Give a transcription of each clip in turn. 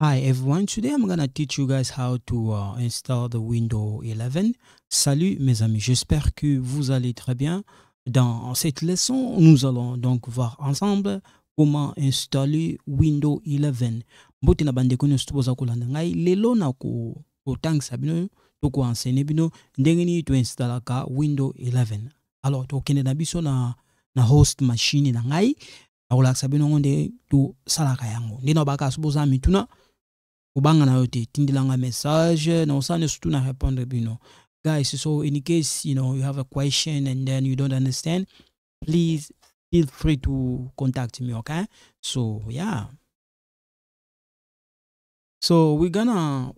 Hi everyone, today I'm gonna teach you guys how to uh, install the Windows 11. Salut mes amis, j'espère que vous allez très bien. Dans cette leçon, nous allons donc voir ensemble comment installer Windows 11. Mbote na bandeko nyonso toboza kolanda ngai lelo na ko- kotangisa bino to koenseigne bino ndenge nini toinstalaka Windows 11. Alors tokende na biso na, na host machine na ngai nakolakisa bino ngo nde tosalaka yango nde na baka soboza mituna kubanga na yo te tindilanga message na usane surtout na répondre bino guys so in case you know you have a question and then you don't understand please feel free to contact me okay? So yeah. So we're gonna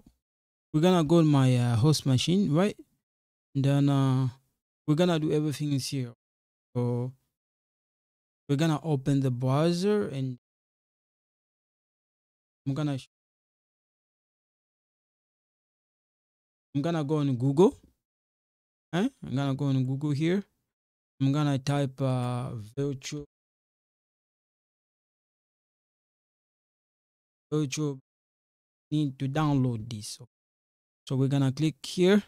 we're gonna go my uh, host machine right? And then uh, we're gonna do everything here. So we're gonna open the browser and i'm gonna I'm gonna go on Google. Okay? I'm gonna go on Google here. I'm gonna type uh, virtual virtual need to download this. So we're gonna click here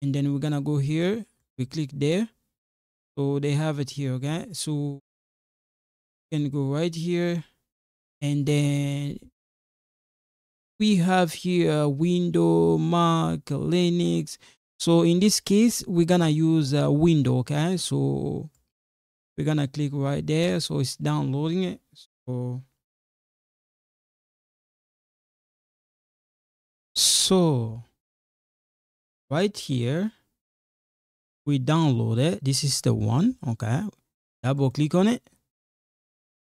and then we're gonna go here. We click there. So they have it here, okay? So you can go right here and then we have here window mac linux. So in this case we're gonna use uh, window okay? So we're gonna click right there. So it's downloading it. So so right here we download it. This is the one okay? Double click on it.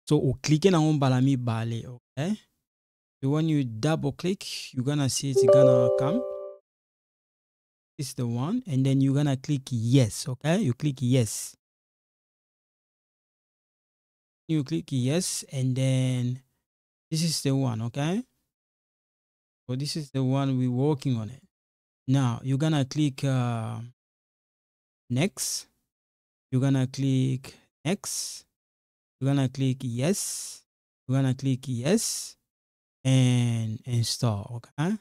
So we click on balami bale okay so when you double click you're gonna see it's gonna come. This is the one and then you're gonna click yes okay? You click yes. You click yes and then this is the one okay? So this is the one we're working on it. Now you're gonna click uh, next. You're gonna click next. You're gonna click yes. You're gonna click yes and install okay?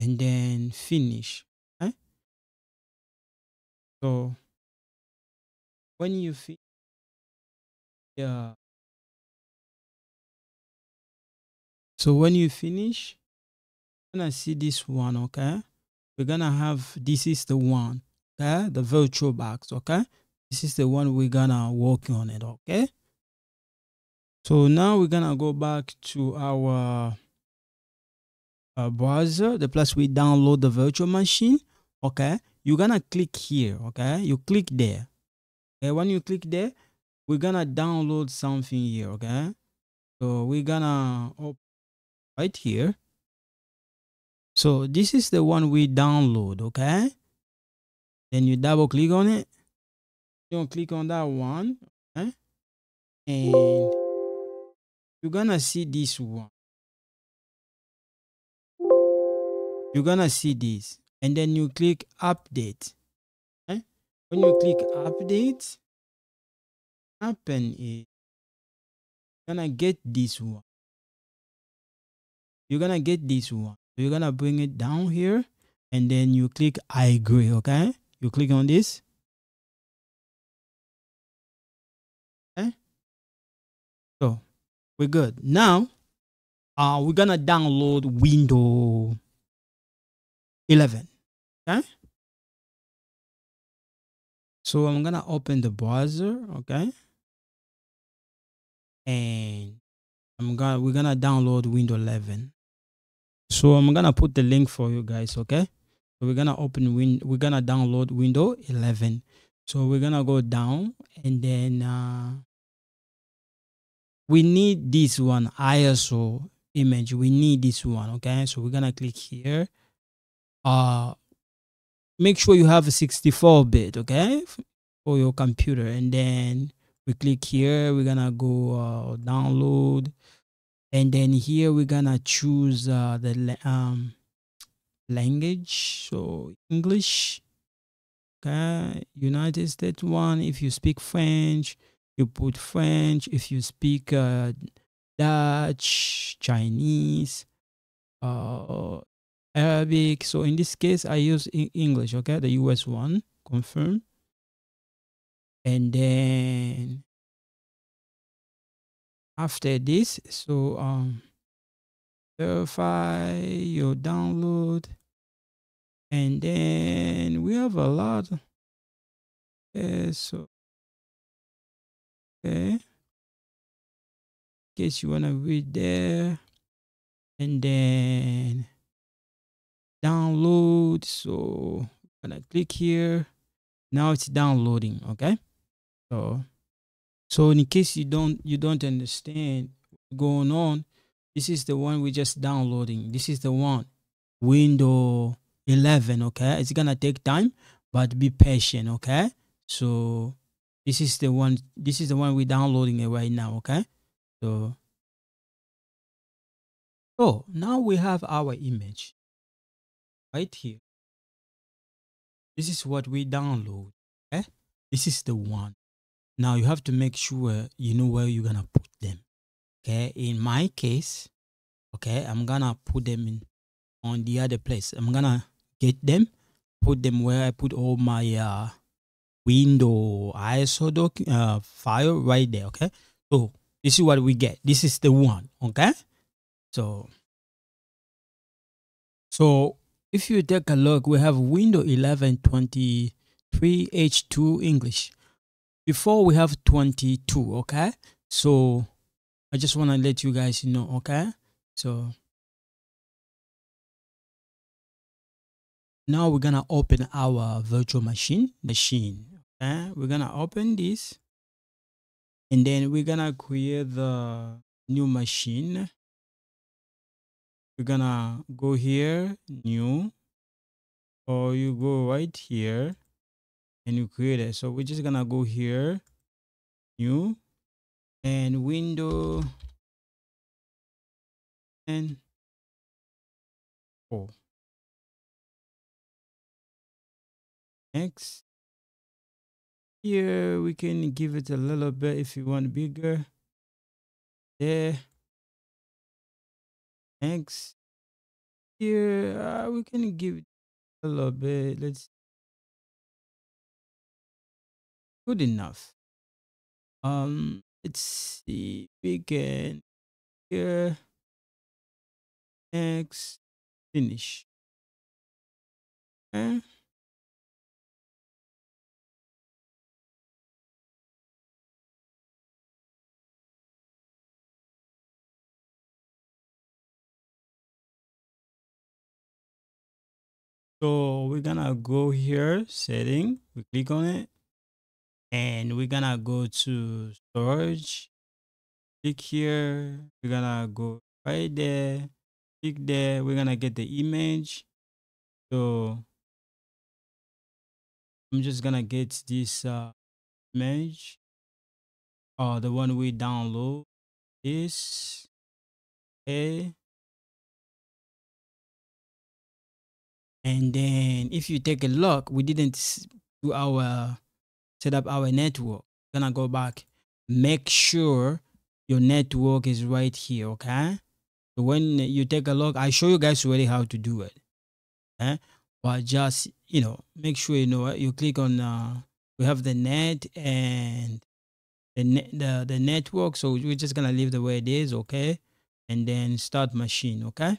And then finish okay? So when you finish yeah. So when you finish gonna see this one okay? We're gonna have this is the one okay? The VirtualBox okay? This is the one we're gonna work on it okay? So now we're gonna go back to our uh, browser the place we download the virtual machine okay? You're gonna click here okay? You click there. Okay when you click there we're gonna download something here okay? So we're gonna open right here so this is the one we download okay? Then you double click on it. You don't click on that one okay? And you're gonna see this one. You're gonna see this. And then you click update okay? when you click update happen is you're gonna get this one. You're gonna get this one you're gonna bring it down here and then you click i agree okay? You click on this. Okay? So we're good. Now uh we're gonna download window 11 okay? So i'm gonna open the browser okay? And i'm gonna we're gonna download window 11 so i'm gonna put the link for you guys okay? So we're gonna open win we're gonna download window 11 so we're gonna go down and then uh we need this one iso image. We need this one okay? So we're gonna click here. Uh make sure you have a 64 bit okay? For your computer. And then we click here. We're gonna go uh, download and then here we're gonna choose uh, the um language. So english okay? United states one if you speak french you put french. If you speak uh, dutch chinese uh, arabic. So in this case i use english okay? The us one confirm. And then after this. So um verify your download. And then we have a lot okay so okay. In case you want to read there. And then download. So I'm gonna click here. Now it's downloading okay? So so in case you don't you don't understand what's going on this is the one we're just downloading. This is the one. Window 11 okay? It's gonna take time but be patient okay? So this is the one this is the one we're downloading it right now okay? So so now we have our image right here. This is what we download okay? This is the one now you have to make sure you know where you're gonna put them okay? In my case okay i'm gonna put them in on the other place. I'm gonna get them put them where i put all my uh window iso doc uh, file right there okay? So this is what we get. This is the one okay? So so if you take a look we have window 11 23 h2 english before we have 22 okay so I just want to let you guys know, okay? So now we're gonna open our virtual machine machine. Okay, we're gonna open this and then we're gonna create the new machine. We're gonna go here, new, or you go right here and you create it. So we're just gonna go here, new, and window and four. Next, here we can give it a little bit if you want bigger. There. Next, here uh, we can give it a little bit. Let's good enough. Um, let's see we can here next finish okay. so we're gonna go here setting we click on it and we're gonna go to storage click here we're gonna go right there click there we're gonna get the image. So i'm just gonna get this uh, image. Uh the one we download this okay and then if you take a look we didn't do our set up our network. Gonna go back. Make sure your network is right here okay? So when you take a look i show you guys already how to do it okay? But just you know make sure you know you click on uh we have the NAT and the NAT the, the network. So we're just gonna leave the way it is okay? And then start machine okay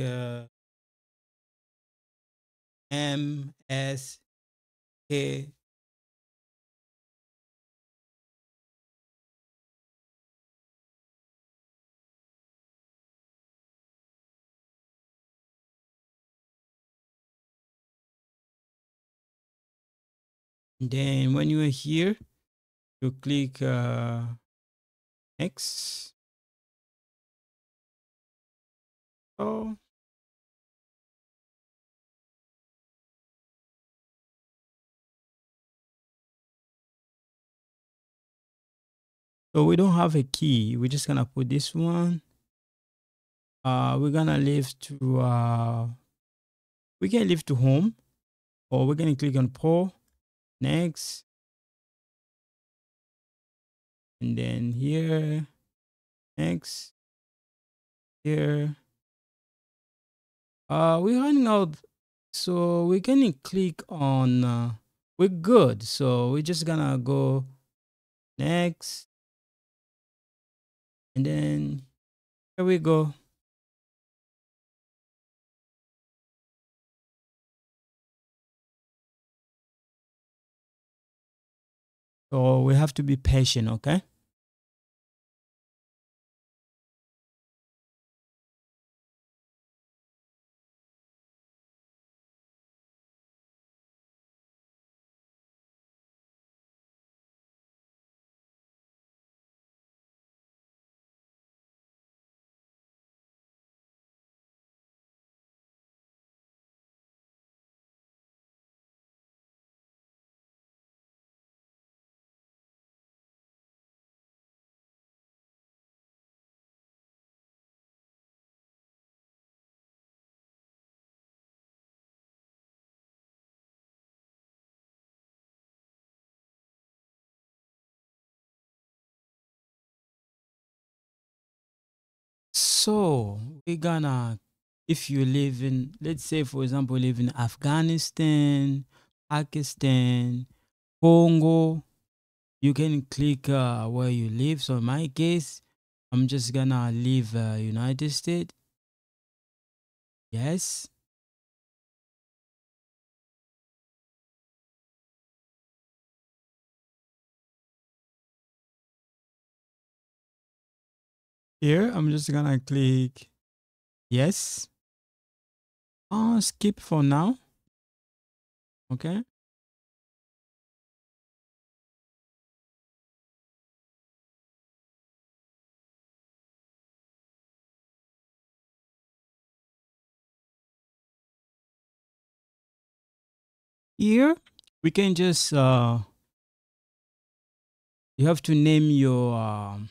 uh, M S K. Then when you are here you click uh, next oh. So we don't have a key. We're just gonna put this one. Uh we're gonna leave to uh we can leave to home or we're gonna click on pull, next. And then here next here uh we're running out so we're gonna click on uh, we're good. So we're just gonna go next. And then here we go. So we have to be patient okay So we're gonna, if you live in, let's say for example, live in Afghanistan, Pakistan, Congo, you can click uh, where you live. So in my case, I'm just gonna leave uh, United States. Yes. Here, I'm just gonna click yes. Oh, skip for now. Okay. Here, we can just, uh, you have to name your, um,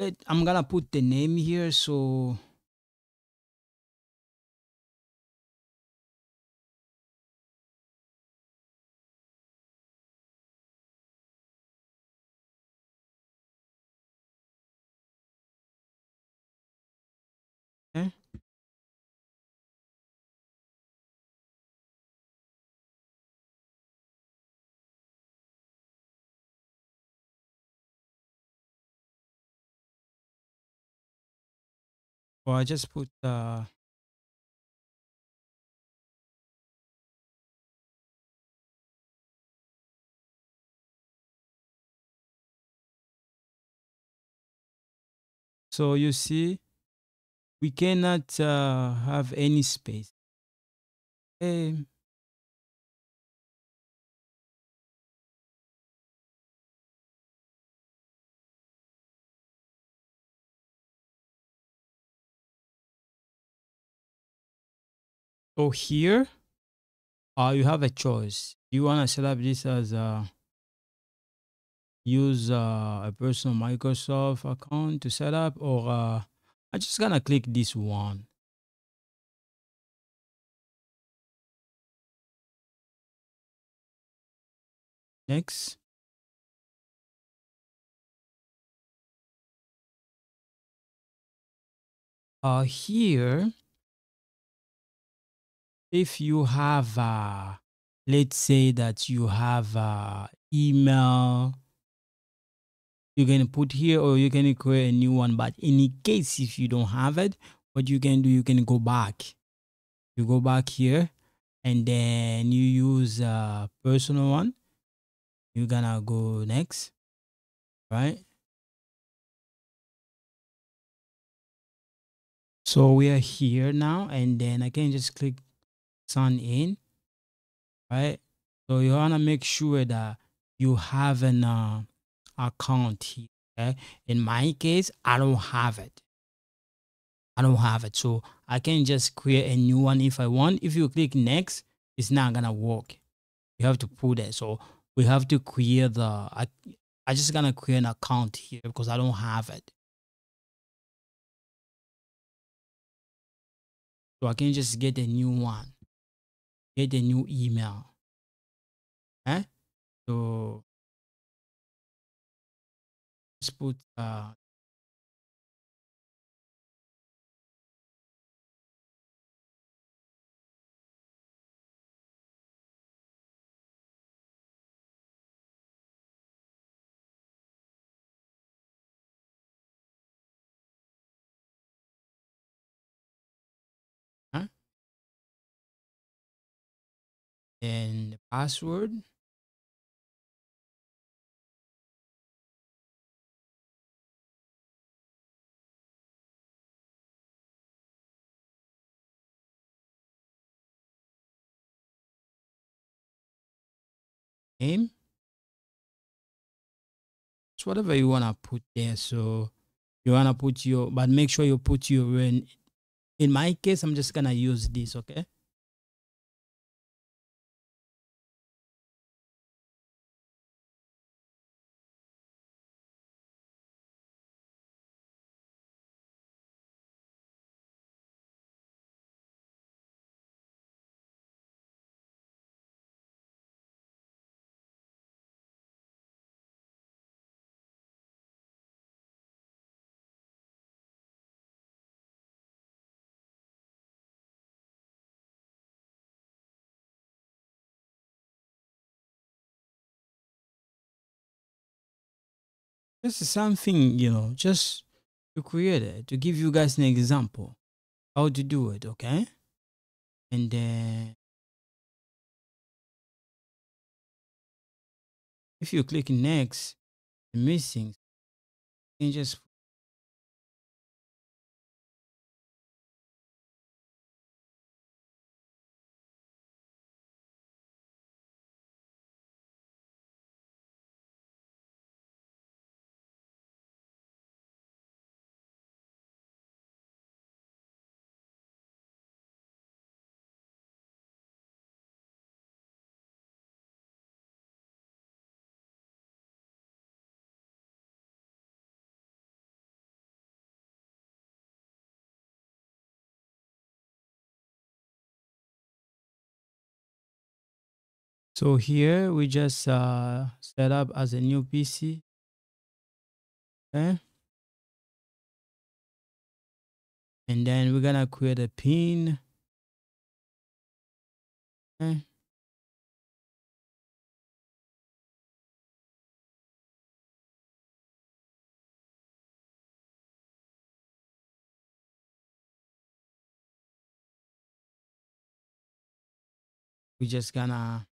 I'm gonna put the name here so Or I just put uh So you see, we cannot uh, have any space. Um, so here, uh, you have a choice. You want to set up this as a use uh, a personal Microsoft account to set up or uh, I'm just gonna click this one. Next. Uh, here, if you have, uh, let's say that you have uh, email you can put here or you can create a new one. But in case if you don't have it what you can do you can go back. You go back here and then you use a personal one. You're gonna go next right? So we are here now and then I can just click sign in right? So you wanna make sure that you have an uh, account here. Okay? In my case, I don't have it. I don't have it, so I can just create a new one if I want. If you click next, it's not gonna work. You have to put it. So we have to create the. I I just gonna create an account here because I don't have it. So I can just get a new one, get a new email. Eh? So let's put uh and the password. name. It's whatever you wanna put there. So you wanna put your, but make sure you put your. In, in my case, I'm just gonna use this. Okay. This is something, you know, just to create it, to give you guys an example how to do it, okay? And then if you click next, the missing, you can just So here we just uh, set up as a new PC. Okay. And then we're gonna create a pin. Okay. We're just gonna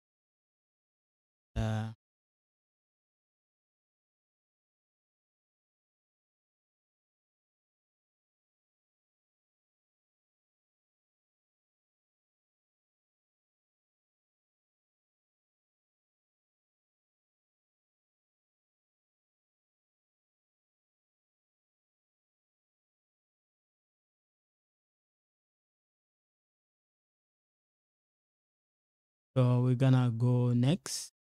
so we're gonna go next.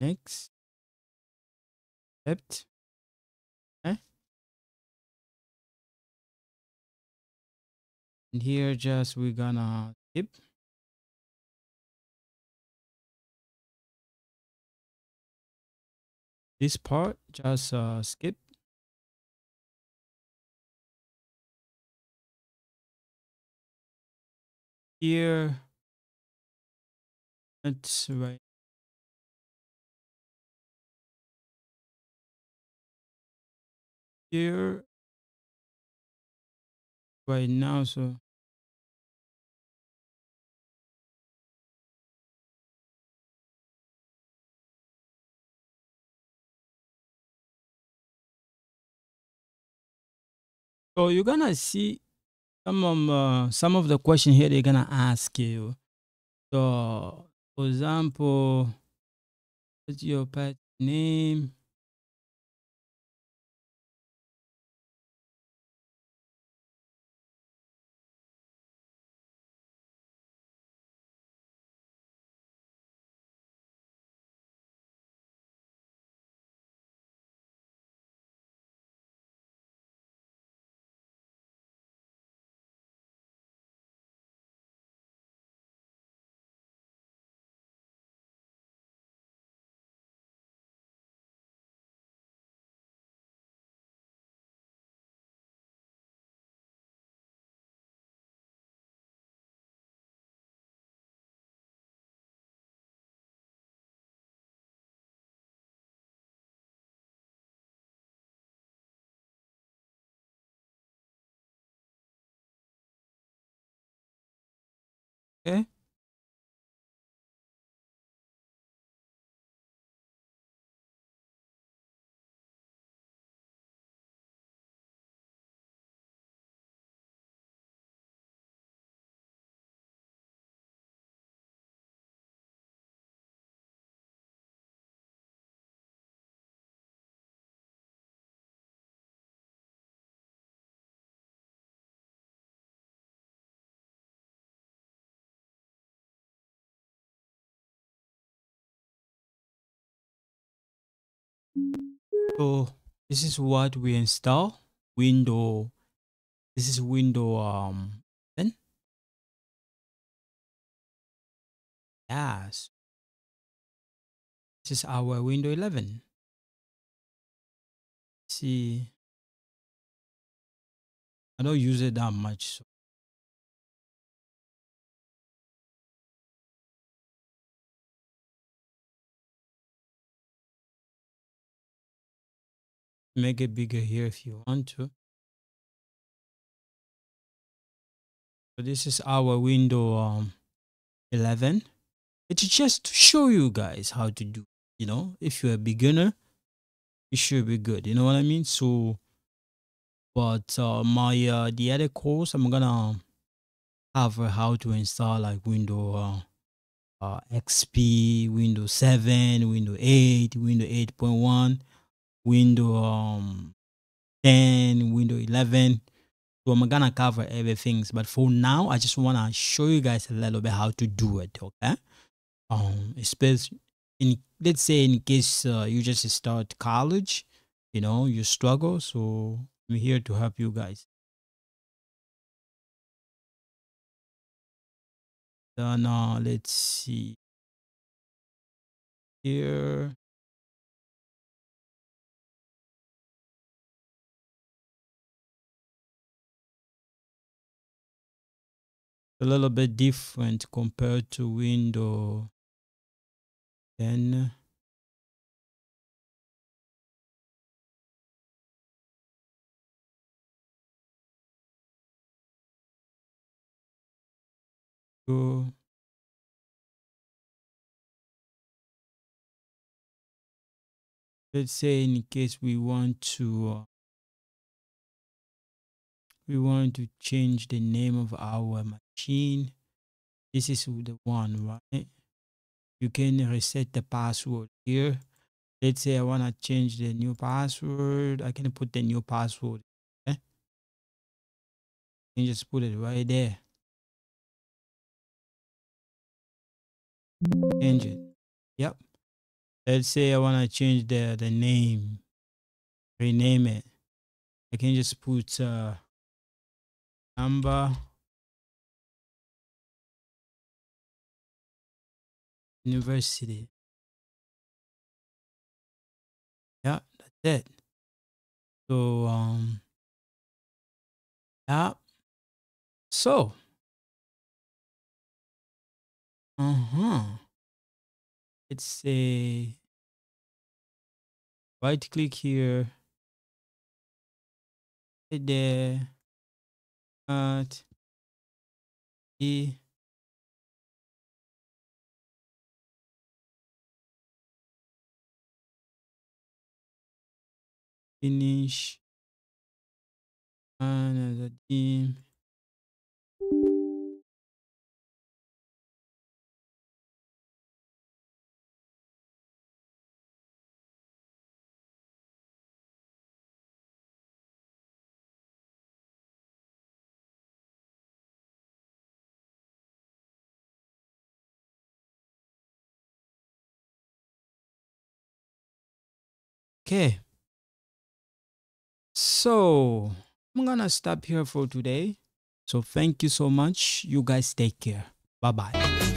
Next. Accept. Okay. And here just we're gonna skip. This part just uh, skip. Here, let's write here right now. So So you're gonna see some of uh, some of the question here they're gonna ask you. So, for example, what's your pet name? Okay. So this is what we install. Window. This is window um then. Yes. This is our window 11. See, I don't use it that much. So make it bigger here if you want to. So this is our window um 11. It's just to show you guys how to do. You know, if you're a beginner, it should be good. You know what I mean? So, but uh, my uh, the other course, I'm gonna cover how to install like window uh, uh, XP, Windows 7, Windows 8, Windows 8.1, Windows um, 10, Windows 11. So I'm gonna cover everything. But for now, I just wanna show you guys a little bit how to do it. Okay. Um, especially in let's say in case uh, you just start college, you know, you struggle. So I'm here to help you guys. Then uh, let's see here. A little bit different compared to window 10. Go. Let's say in case we want to uh, we want to change the name of our machine. This is the one, right? You can reset the password here. Let's say I want to change the new password. I can put the new password. Okay? And just put it right there. Change it. Yep. Let's say I want to change the, the name, rename it. I can just put uh, number university. Yeah, that's it. So um yeah. So uh-huh. Let's say right click here. There. At E finish another a team Okay so i'm gonna stop here for today. So thank you so much. You guys take care. Bye bye